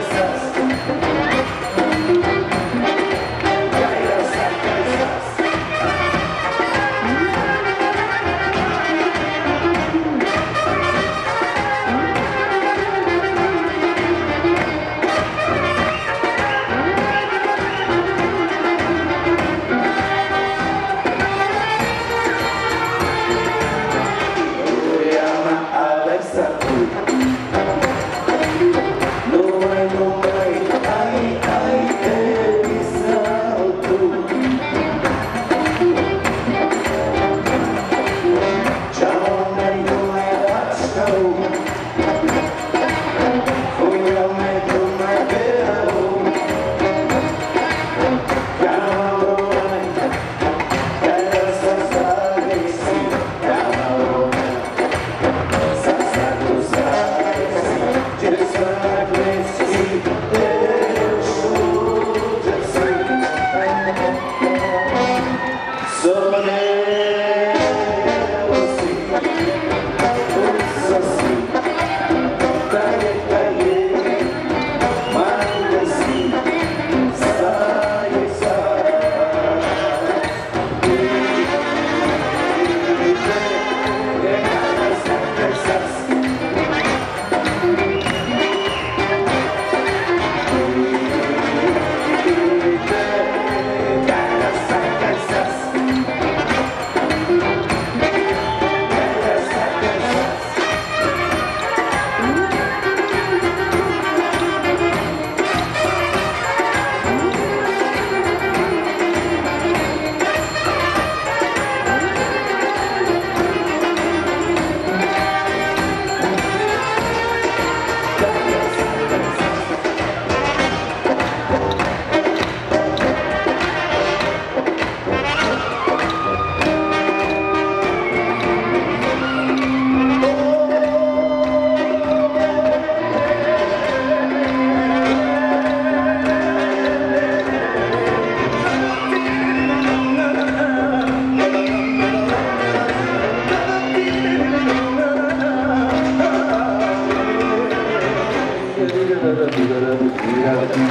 success.